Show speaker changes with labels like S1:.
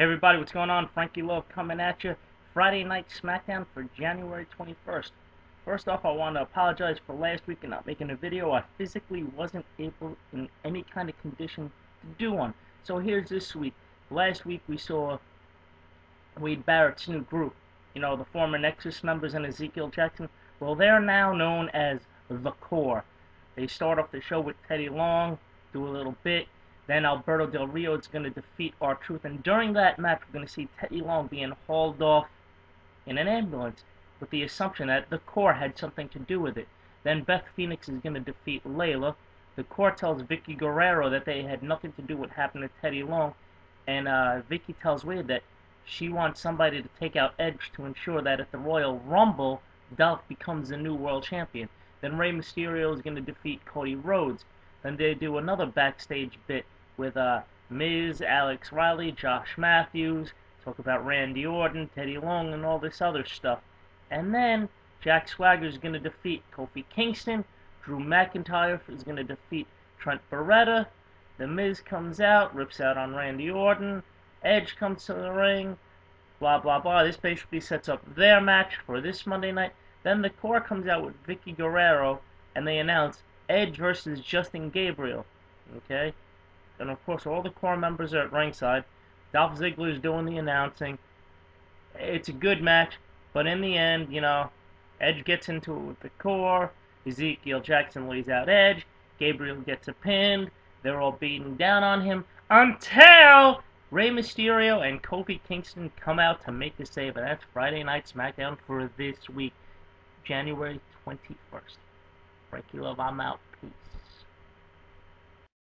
S1: Hey everybody, what's going on? Frankie Love coming at you. Friday Night SmackDown for January 21st. First off, I want to apologize for last week and not making a video. I physically wasn't able in any kind of condition to do one. So here's this week. Last week we saw Wade Barrett's new group. You know, the former Nexus members and Ezekiel Jackson. Well, they're now known as The Core. They start off the show with Teddy Long, do a little bit, then Alberto Del Rio is going to defeat R-Truth. And during that match, we're going to see Teddy Long being hauled off in an ambulance with the assumption that the core had something to do with it. Then Beth Phoenix is going to defeat Layla. The core tells Vickie Guerrero that they had nothing to do with what happened to Teddy Long. And uh, Vickie tells Wade that she wants somebody to take out Edge to ensure that at the Royal Rumble, Dolph becomes the new world champion. Then Rey Mysterio is going to defeat Cody Rhodes. Then they do another backstage bit with uh, Miz, Alex Riley, Josh Matthews, talk about Randy Orton, Teddy Long, and all this other stuff. And then Jack Swagger is going to defeat Kofi Kingston. Drew McIntyre is going to defeat Trent Barreta. The Miz comes out, rips out on Randy Orton. Edge comes to the ring. Blah, blah, blah. This basically sets up their match for this Monday night. Then the core comes out with Vickie Guerrero, and they announce Edge versus Justin Gabriel. Okay? And of course, all the core members are at ringside. Dolph Ziggler is doing the announcing. It's a good match, but in the end, you know, Edge gets into it with the core. Ezekiel Jackson lays out Edge. Gabriel gets a pin. They're all beating down on him until Rey Mysterio and Kofi Kingston come out to make the save. And that's Friday Night SmackDown for this week, January 21st. Frankie Love, I'm out. Peace.